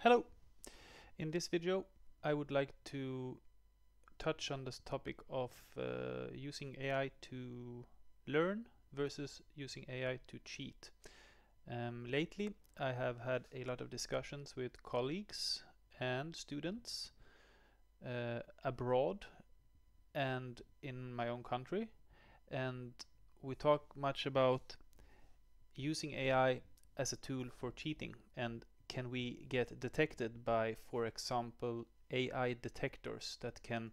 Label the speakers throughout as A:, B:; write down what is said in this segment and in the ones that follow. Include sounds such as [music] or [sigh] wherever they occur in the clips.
A: Hello! In this video I would like to touch on this topic of uh, using AI to learn versus using AI to cheat. Um, lately I have had a lot of discussions with colleagues and students uh, abroad and in my own country and we talk much about using AI as a tool for cheating and can we get detected by for example AI detectors that can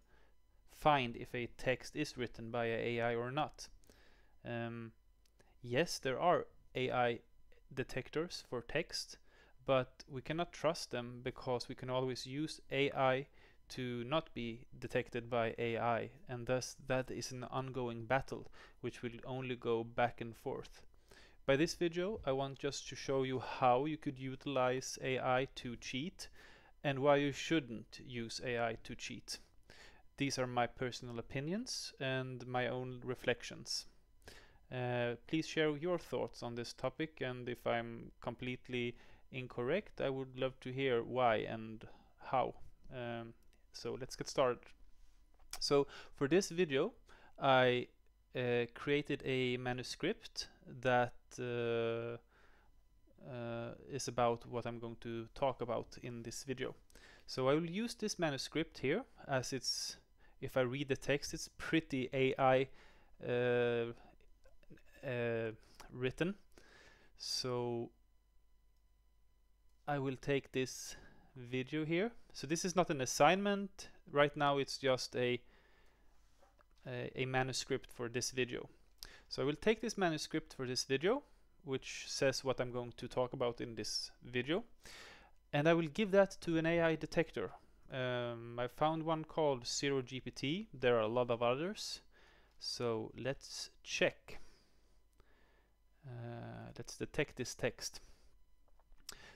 A: find if a text is written by AI or not um, yes there are AI detectors for text but we cannot trust them because we can always use AI to not be detected by AI and thus that is an ongoing battle which will only go back and forth. By this video I want just to show you how you could utilize AI to cheat and why you shouldn't use AI to cheat. These are my personal opinions and my own reflections. Uh, please share your thoughts on this topic and if I'm completely incorrect I would love to hear why and how. Um, so let's get started. So for this video I uh, created a manuscript that uh, uh, is about what I'm going to talk about in this video. So I will use this manuscript here as it's if I read the text it's pretty AI uh, uh, written. So I will take this video here. So this is not an assignment. Right now it's just a a, manuscript for this video. So I will take this manuscript for this video which says what I'm going to talk about in this video and I will give that to an AI detector. Um, I found one called Zero GPT there are a lot of others. So let's check. Uh, let's detect this text.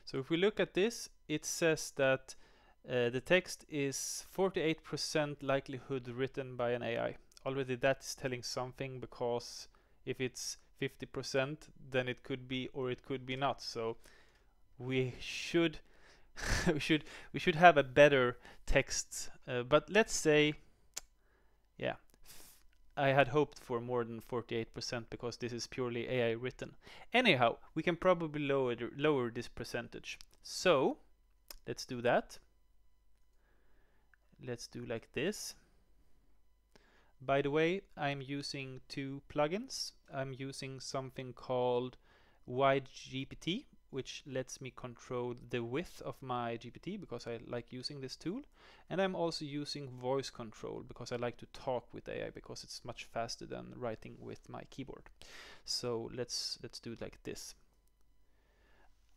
A: So if we look at this, it says that uh, the text is 48% likelihood written by an AI. Already that is telling something because if it's 50% then it could be or it could be not. So we should [laughs] we should we should have a better text. Uh, but let's say yeah, I had hoped for more than 48% because this is purely AI written. Anyhow, we can probably lower, lower this percentage. So, let's do that. Let's do like this. By the way, I'm using two plugins. I'm using something called WideGPT, which lets me control the width of my GPT because I like using this tool. And I'm also using voice control because I like to talk with AI because it's much faster than writing with my keyboard. So let's let's do it like this.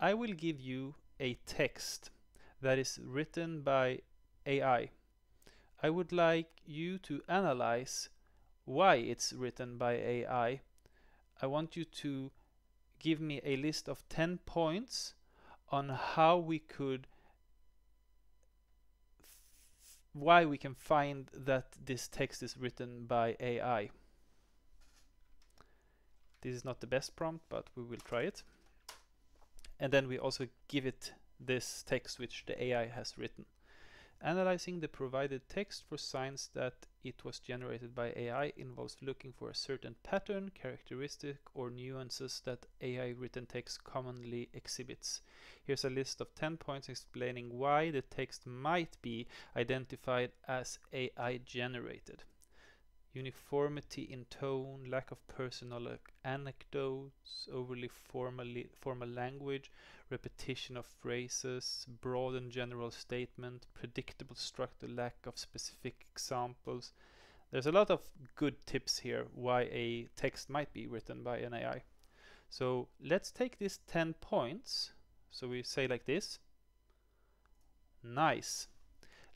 A: I will give you a text that is written by AI. I would like you to analyze why it's written by AI. I want you to give me a list of 10 points on how we could why we can find that this text is written by AI. This is not the best prompt, but we will try it. And then we also give it this text which the AI has written. Analyzing the provided text for signs that it was generated by AI involves looking for a certain pattern, characteristic, or nuances that AI written text commonly exhibits. Here's a list of 10 points explaining why the text might be identified as AI generated uniformity in tone, lack of personal anecdotes, overly formally, formal language, repetition of phrases, broad and general statement, predictable structure, lack of specific examples. There's a lot of good tips here why a text might be written by an AI. So let's take these 10 points. So we say like this. Nice.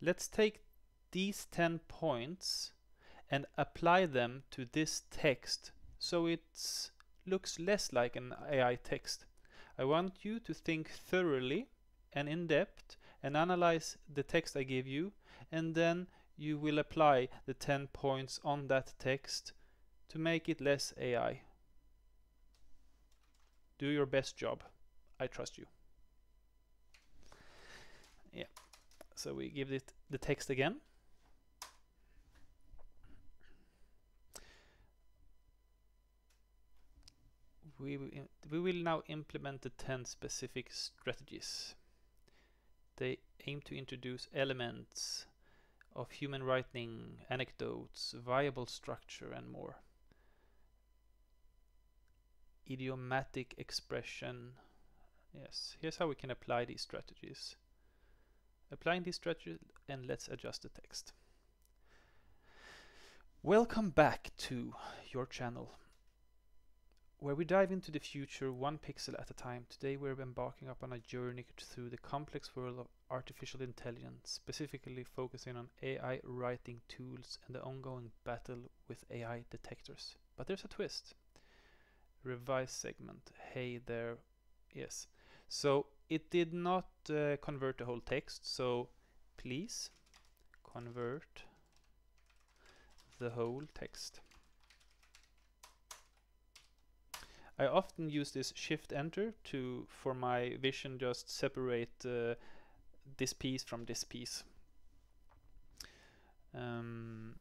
A: Let's take these 10 points and apply them to this text so it looks less like an AI text. I want you to think thoroughly and in depth and analyze the text I give you and then you will apply the 10 points on that text to make it less AI. Do your best job. I trust you. Yeah. So we give it the text again. We will, we will now implement the 10 specific strategies. They aim to introduce elements of human writing, anecdotes, viable structure, and more. Idiomatic expression. Yes, here's how we can apply these strategies. Applying these strategies, and let's adjust the text. Welcome back to your channel, where we dive into the future one pixel at a time. Today we're embarking upon a journey through the complex world of artificial intelligence, specifically focusing on AI writing tools and the ongoing battle with AI detectors. But there's a twist. Revise segment. Hey there. Yes. So it did not uh, convert the whole text, so please convert the whole text. I often use this shift enter to for my vision just separate uh, this piece from this piece. Um,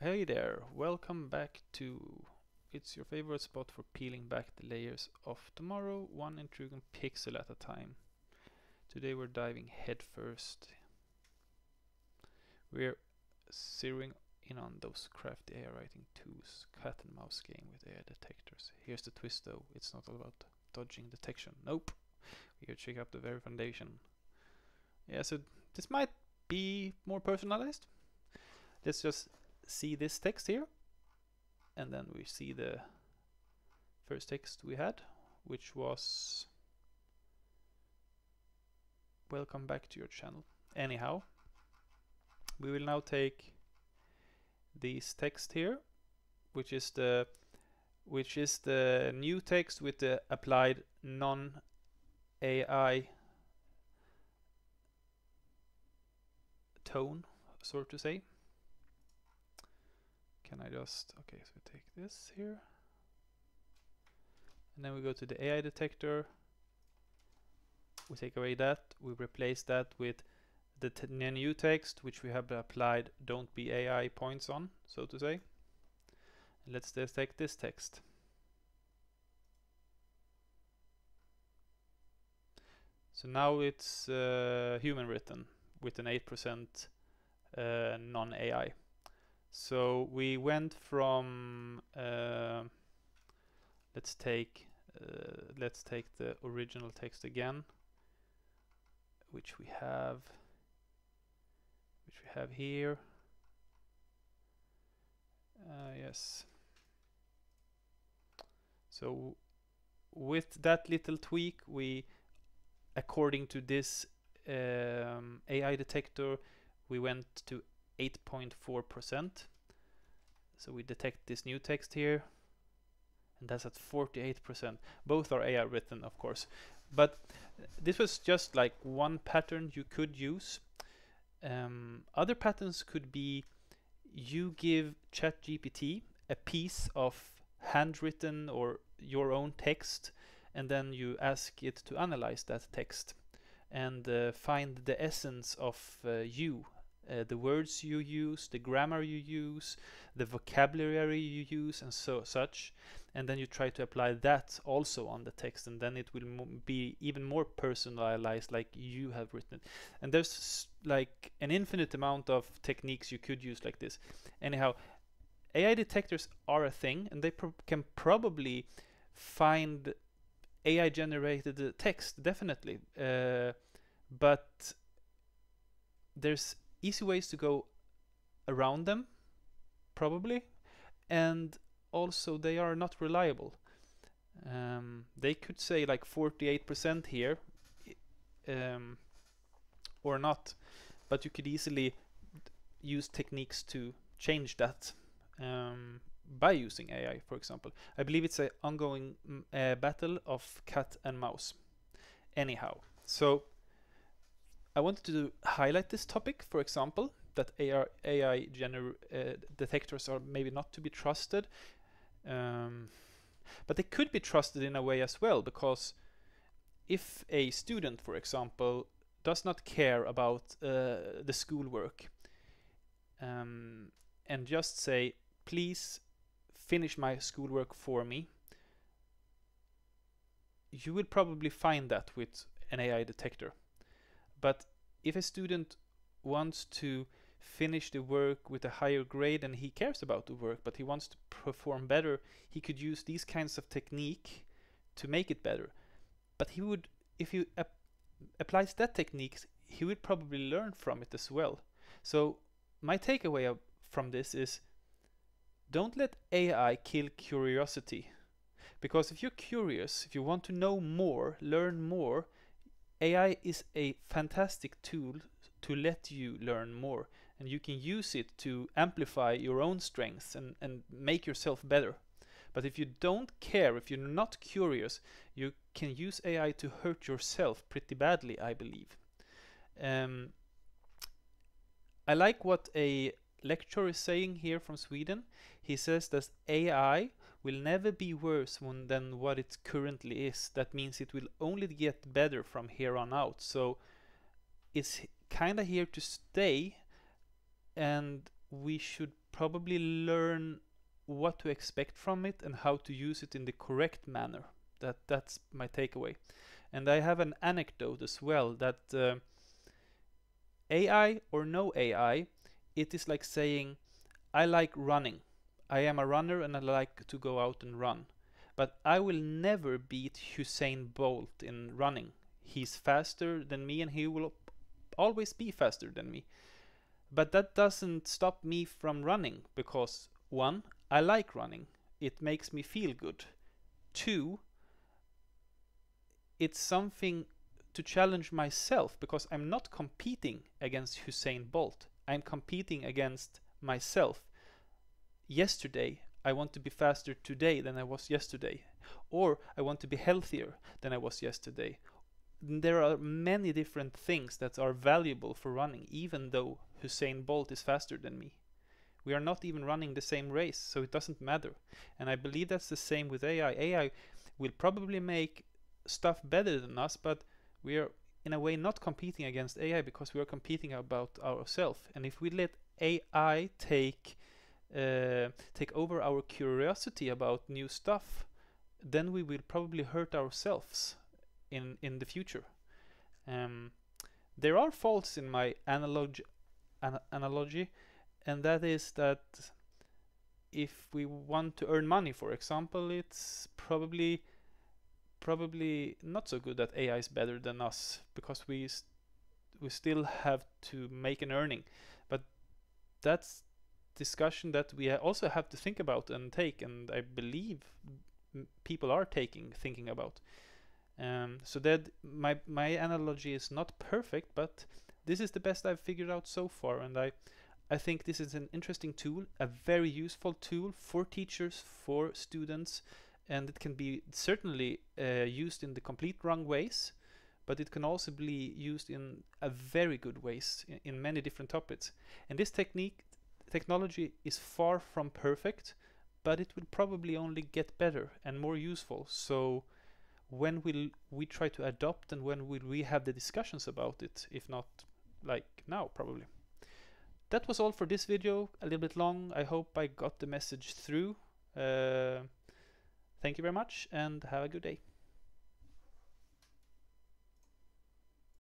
A: hey there, welcome back to it's your favorite spot for peeling back the layers of tomorrow, one intriguing pixel at a time. Today we're diving headfirst. We're zeroing in on those crafty AI writing tools, cat and mouse game with AI detectors. Here's the twist though, it's not all about dodging detection. Nope. We gotta check out the very foundation. Yeah, so this might be more personalized. Let's just see this text here. And then we see the first text we had, which was Welcome back to your channel. Anyhow, we will now take this text here, which is the which is the new text with the applied non-AI tone, so to say. Can I just, okay, so we take this here. And then we go to the AI detector. We take away that, we replace that with the new text, which we have applied don't be AI points on, so to say. Let's take this text. So now it's uh, human written with an 8% uh, non-AI. So we went from uh, let's take uh, let's take the original text again, which we have which we have here. Uh, yes. So with that little tweak, we, according to this um, AI detector, we went to 8.4%. So we detect this new text here, and that's at 48%. Both are AI written, of course. But this was just like one pattern you could use. Um, other patterns could be you give ChatGPT a piece of handwritten or your own text, and then you ask it to analyze that text and uh, find the essence of uh, you uh, the words you use, the grammar you use, the vocabulary you use, and so such. And then you try to apply that also on the text, and then it will be even more personalized, like you have written it. And there's like an infinite amount of techniques you could use like this. Anyhow, AI detectors are a thing, and they pro can probably find AI generated text, definitely. Uh, but there's easy ways to go around them, probably, and also they are not reliable. Um, they could say like 48% here, um, or not, but you could easily use techniques to change that um, by using AI, for example. I believe it's an ongoing uh, battle of cat and mouse. Anyhow, so I wanted to highlight this topic, for example, that AI, AI uh, detectors are maybe not to be trusted, um, but they could be trusted in a way as well, because if a student, for example, does not care about uh, the schoolwork um, and just say, please finish my schoolwork for me, you will probably find that with an AI detector. But if a student wants to finish the work with a higher grade and he cares about the work, but he wants to perform better, he could use these kinds of technique to make it better. But he would, if he ap applies that technique, he would probably learn from it as well. So my takeaway from this is don't let AI kill curiosity. Because if you're curious, if you want to know more, learn more, AI is a fantastic tool to let you learn more. And you can use it to amplify your own strengths and, and make yourself better. But if you don't care, if you're not curious, you can use AI to hurt yourself pretty badly, I believe. Um, I like what a lecturer is saying here from Sweden. He says that AI will never be worse than what it currently is. That means it will only get better from here on out. So it's kind of here to stay and we should probably learn what to expect from it and how to use it in the correct manner. That that's my takeaway. And I have an anecdote as well that uh, AI or no AI, it is like saying, I like running. I am a runner and I like to go out and run. But I will never beat Usain Bolt in running. He's faster than me and he will always be faster than me. But that doesn't stop me from running because one, I like running. It makes me feel good. Two, it's something to challenge myself because I'm not competing against Usain Bolt. I'm competing against myself. Yesterday, I want to be faster today than I was yesterday. Or I want to be healthier than I was yesterday. There are many different things that are valuable for running, even though Usain Bolt is faster than me. We are not even running the same race, so it doesn't matter. And I believe that's the same with AI. AI will probably make stuff better than us, but we are in a way not competing against AI because we are competing about ourselves. And if we let AI take uh, take over our curiosity about new stuff, then we will probably hurt ourselves in in the future. Um, there are faults in my analog an analogy, and that is that if we want to earn money, for example, it's probably probably not so good that AI is better than us because we st we still have to make an earning. But that's discussion that we also have to think about and take, and I believe people are taking thinking about. Um, so that my my analogy is not perfect, but this is the best I've figured out so far, and I I think this is an interesting tool, a very useful tool for teachers, for students, and it can be certainly uh, used in the complete wrong ways but it can also be used in a very good ways in, in many different topics and this technique technology is far from perfect but it will probably only get better and more useful. So when will we try to adopt and when will we have the discussions about it if not like now probably? That was all for this video a little bit long. I hope i got the message through. Uh, Thank you very much and have a good day.